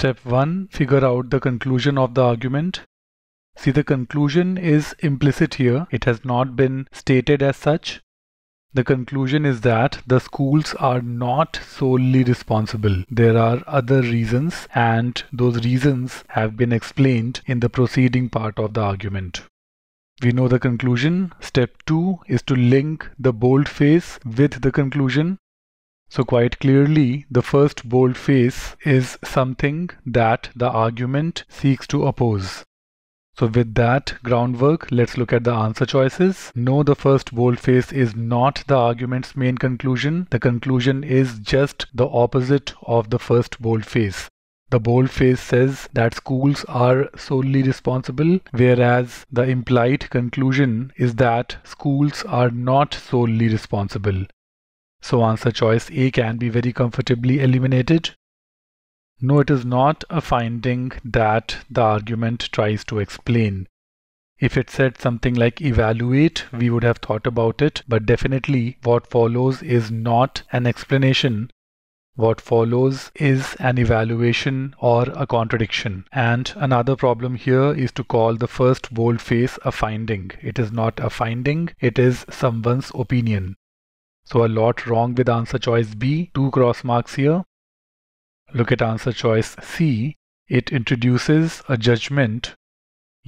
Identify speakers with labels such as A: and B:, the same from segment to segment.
A: Step 1. Figure out the conclusion of the argument. See the conclusion is implicit here. It has not been stated as such. The conclusion is that the schools are not solely responsible. There are other reasons and those reasons have been explained in the preceding part of the argument. We know the conclusion. Step 2 is to link the boldface with the conclusion. So quite clearly, the first boldface is something that the argument seeks to oppose. So with that groundwork, let's look at the answer choices. No, the first boldface is not the argument's main conclusion. The conclusion is just the opposite of the first boldface. The boldface says that schools are solely responsible, whereas the implied conclusion is that schools are not solely responsible. So answer choice A can be very comfortably eliminated. No, it is not a finding that the argument tries to explain. If it said something like evaluate, we would have thought about it, but definitely what follows is not an explanation what follows is an evaluation or a contradiction. And another problem here is to call the first boldface a finding. It is not a finding, it is someone's opinion. So a lot wrong with answer choice B, two cross marks here. Look at answer choice C. It introduces a judgment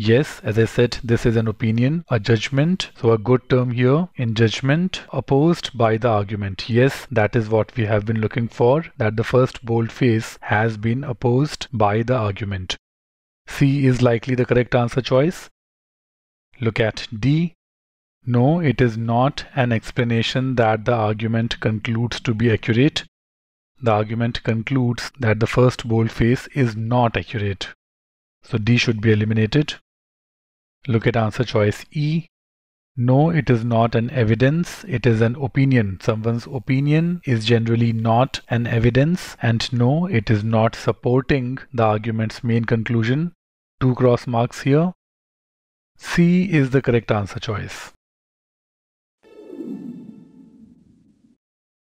A: Yes, as I said, this is an opinion, a judgment. So a good term here in judgment opposed by the argument. Yes, that is what we have been looking for, that the first bold face has been opposed by the argument. C is likely the correct answer choice. Look at D. No, it is not an explanation that the argument concludes to be accurate. The argument concludes that the first boldface is not accurate. So D should be eliminated. Look at answer choice E. No, it is not an evidence, it is an opinion. Someone's opinion is generally not an evidence, and no, it is not supporting the argument's main conclusion. Two cross marks here. C is the correct answer choice.